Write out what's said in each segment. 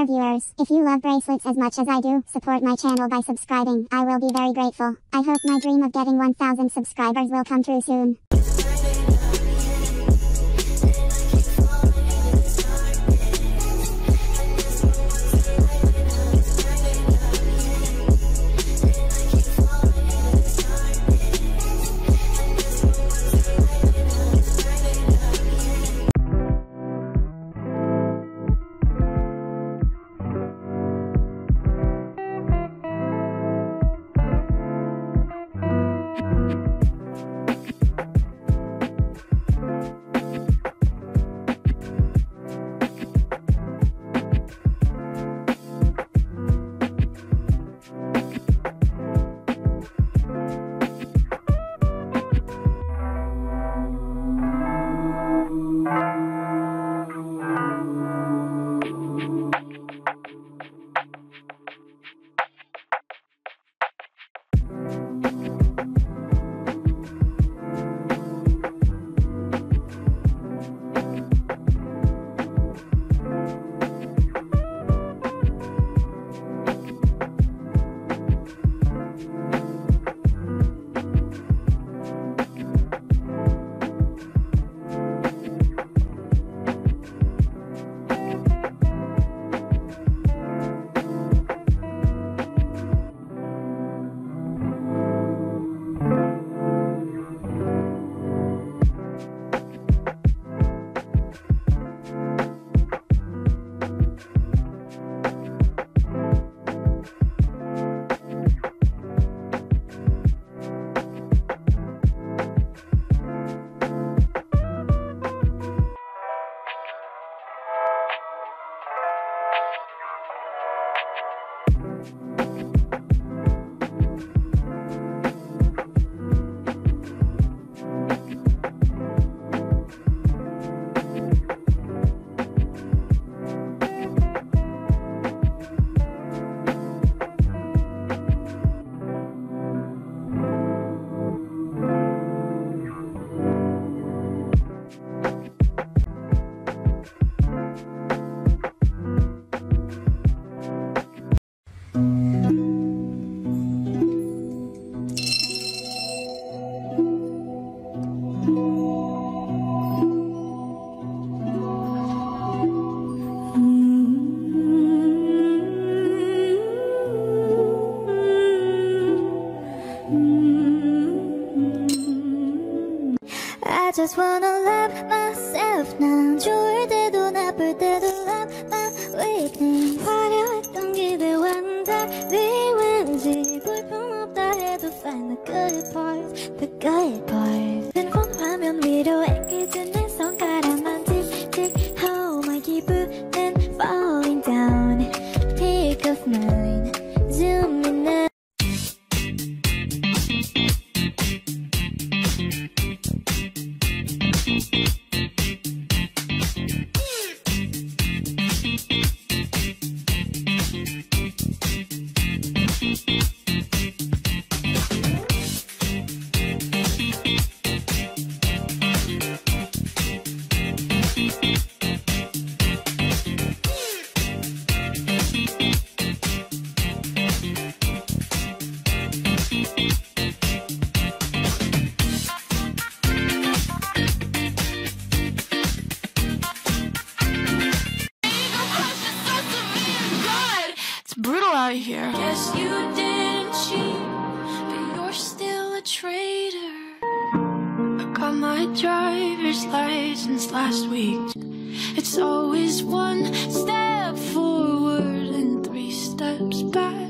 Dear viewers, if you love bracelets as much as I do, support my channel by subscribing. I will be very grateful. I hope my dream of getting 1000 subscribers will come true soon. just wanna love my my driver's license last week. It's always one step forward and three steps back.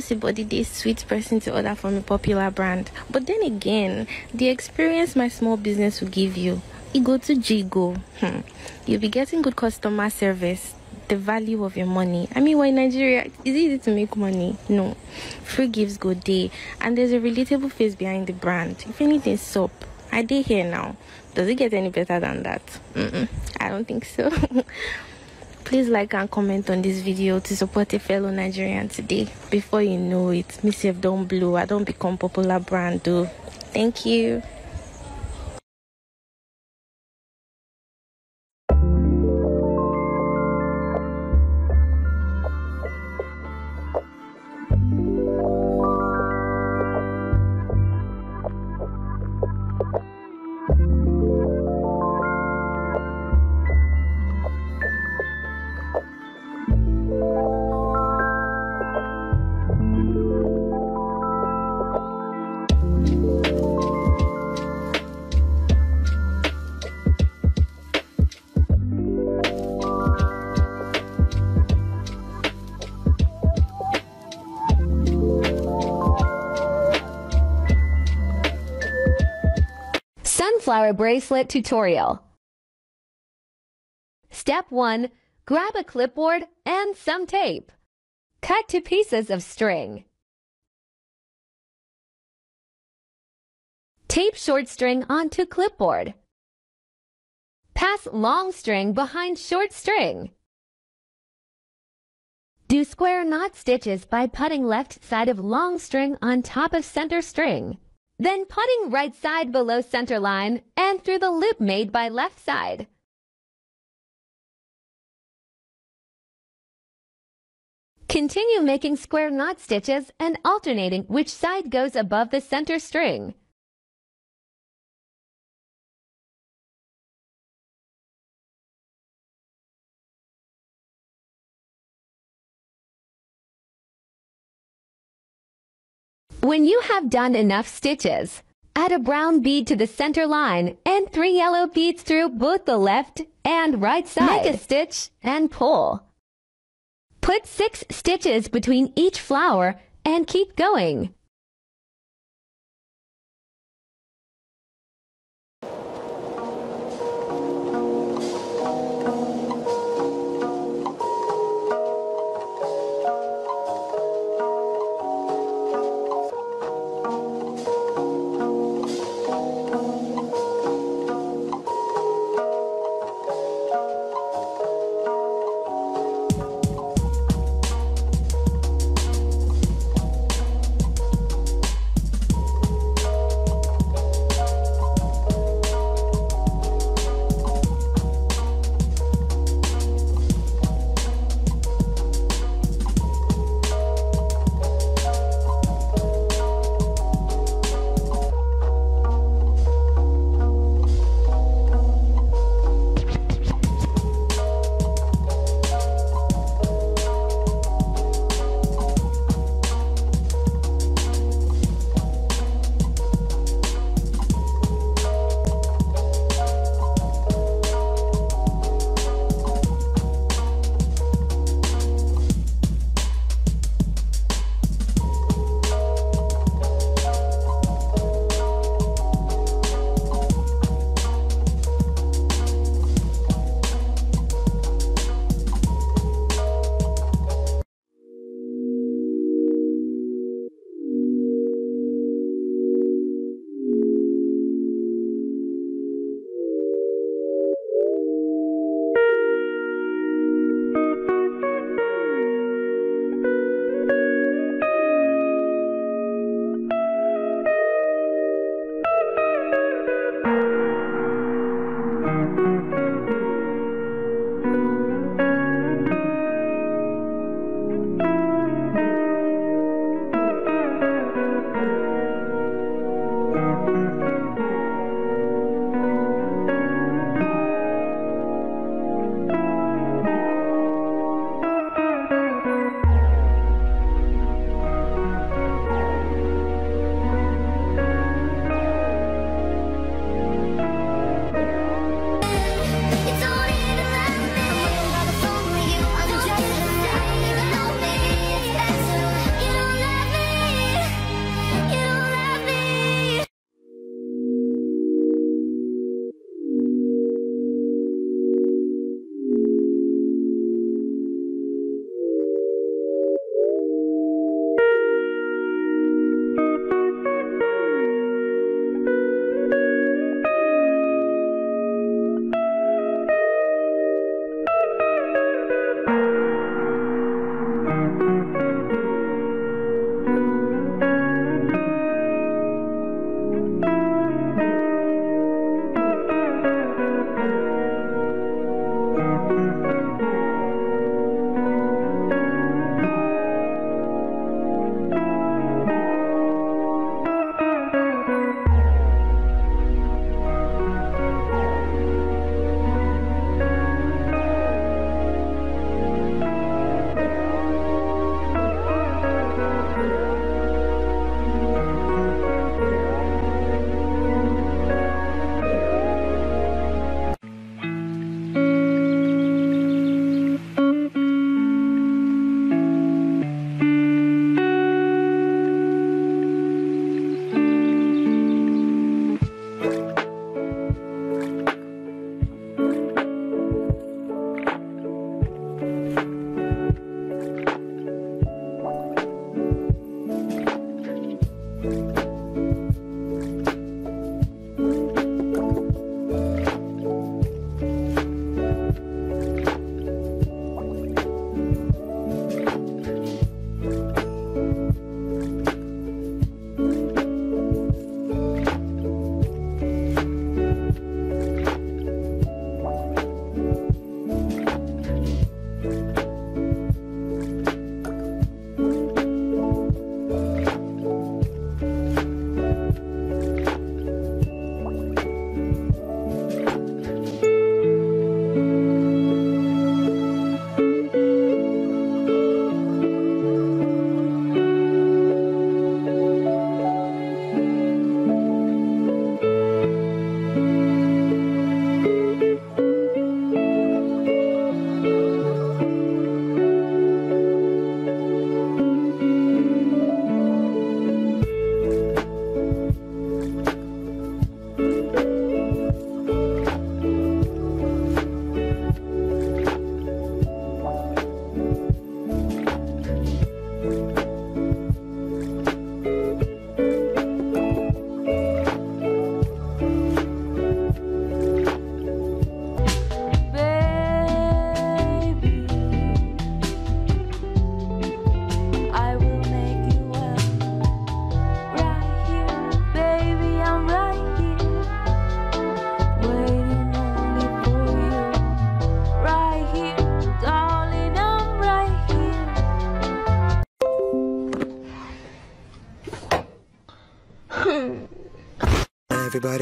Somebody this sweet person to order from a popular brand. But then again, the experience my small business will give you, you go to Jigo. Hmm. You'll be getting good customer service, the value of your money. I mean, why Nigeria, it's easy to make money. No. Free gives good day. And there's a relatable face behind the brand. If anything, soap. I did here now. Does it get any better than that? Mm-mm, I don't think so. Please like and comment on this video to support a fellow Nigerian today. Before you know it, me don't blow. I don't become popular brand though. Thank you. Sunflower Bracelet Tutorial Step 1. Grab a clipboard and some tape. Cut to pieces of string. Tape short string onto clipboard. Pass long string behind short string. Do square knot stitches by putting left side of long string on top of center string. Then putting right side below center line and through the loop made by left side. Continue making square knot stitches and alternating which side goes above the center string. When you have done enough stitches, add a brown bead to the center line and three yellow beads through both the left and right side. Make a stitch and pull. Put six stitches between each flower and keep going.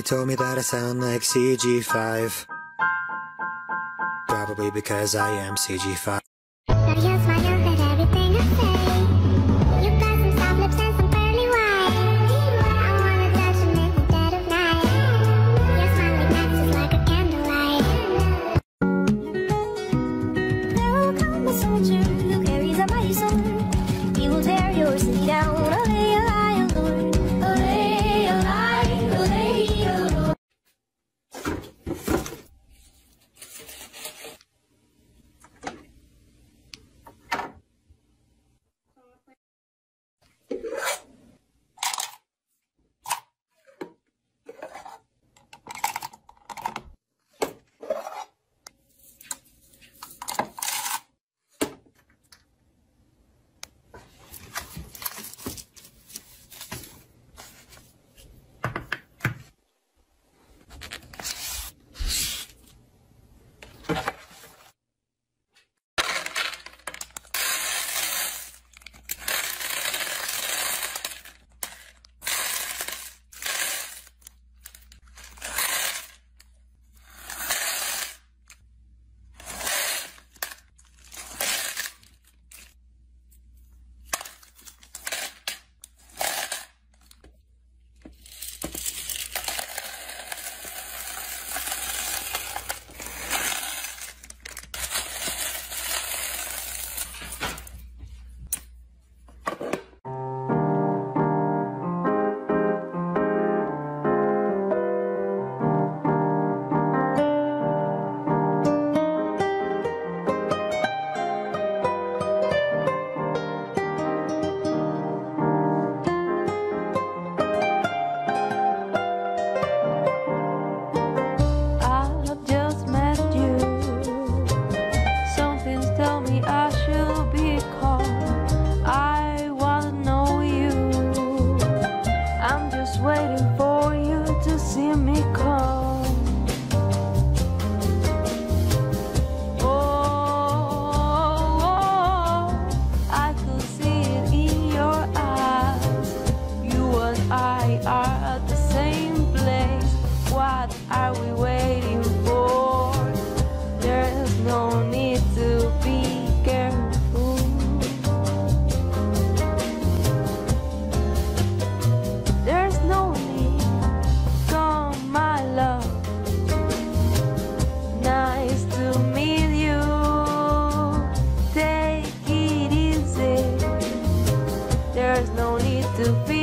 Somebody told me that I sound like CG5 Probably because I am CG5 to be